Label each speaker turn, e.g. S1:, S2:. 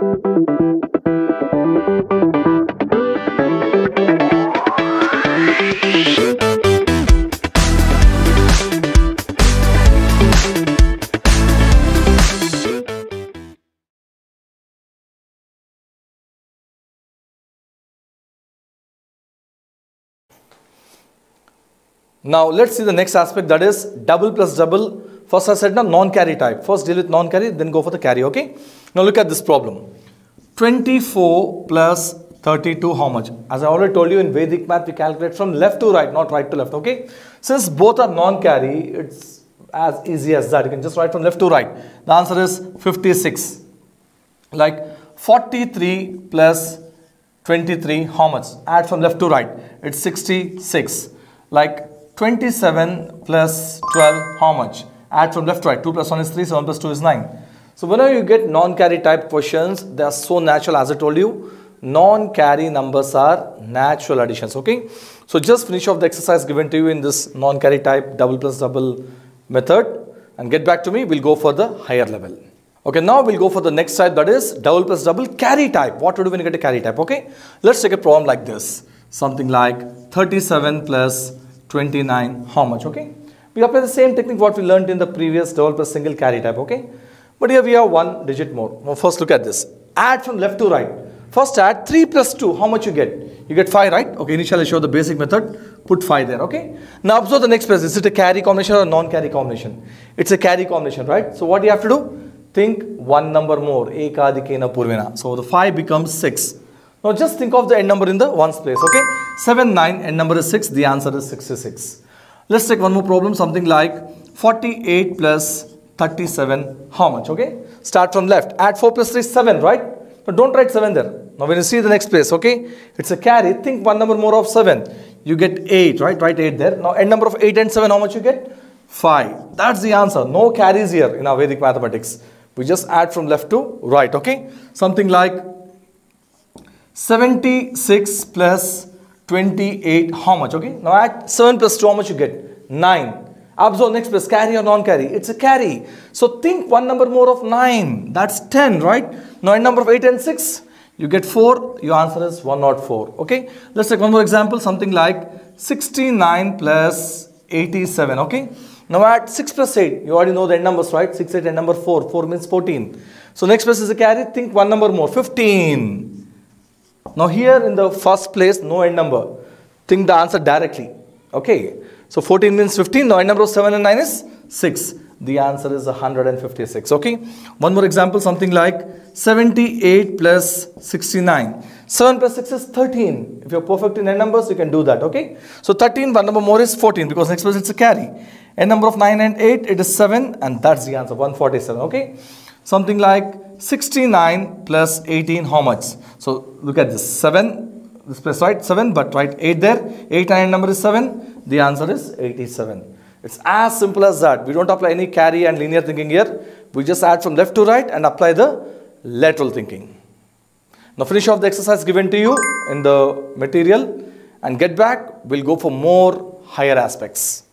S1: Now let's see the next aspect that is double plus double. First I said now non-carry type. First deal with non-carry then go for the carry okay. Now look at this problem. 24 plus 32 how much? As I already told you in Vedic math we calculate from left to right not right to left okay. Since both are non-carry it's as easy as that you can just write from left to right. The answer is 56. Like 43 plus 23 how much? Add from left to right. It's 66. Like 27 plus 12, how much? Add from left to right. 2 plus 1 is 3, 7 plus 2 is 9. So whenever you get non-carry type questions, they are so natural as I told you. Non-carry numbers are natural additions, okay? So just finish off the exercise given to you in this non-carry type double plus double method and get back to me. We'll go for the higher level. Okay, now we'll go for the next type that is double plus double carry type. What to do when you get a carry type, okay? Let's take a problem like this. Something like 37 plus 29 how much okay we apply the same technique what we learned in the previous plus single carry type okay? But here we have one digit more now first look at this. Add from left to right. First add 3 plus 2 how much you get? You get 5 right? Okay initially show the basic method. Put 5 there okay? Now observe the next place. Is it a carry combination or non-carry combination? It's a carry combination right? So what do you have to do? Think one number more. Ekadhikena purvena. So the 5 becomes 6 now just think of the end number in the ones place, okay? 7, 9, end number is 6, the answer is 66. Let's take one more problem, something like 48 plus 37, how much, okay? Start from left, add 4 plus 3 7, right? But don't write 7 there. Now when you see the next place, okay? It's a carry, think one number more of 7. You get 8, right? Write 8 there. Now end number of 8 and 7, how much you get? 5. That's the answer. No carries here in our Vedic mathematics. We just add from left to right, okay? Something like 76 plus 28, how much? Okay, now add 7 plus 2, how much you get? 9. Absorb next plus carry or non-carry? It's a carry. So think one number more of 9. That's 10, right? Now a number of 8 and 6. You get 4. Your answer is 104. Okay. Let's take one more example. Something like 69 plus 87. Okay. Now add 6 plus 8. You already know the end numbers, right? 6, 8 and number 4. 4 means 14. So next plus is a carry. Think one number more. 15. Now here in the first place, no end number. Think the answer directly. Okay. So 14 means 15. Now end number of 7 and 9 is 6. The answer is 156. Okay. One more example, something like 78 plus 69. 7 plus 6 is 13. If you're perfect in end numbers, you can do that. Okay. So 13, one number more is 14 because next place it's a carry. End number of 9 and 8, it is 7 and that's the answer, 147. Okay something like 69 plus 18 how much so look at this 7 this place right 7 but write 8 there 8 and number is 7 the answer is 87 it's as simple as that. We don't apply any carry and linear thinking here. We just add from left to right and apply the lateral thinking. Now finish off the exercise given to you in the material and get back. We'll go for more higher aspects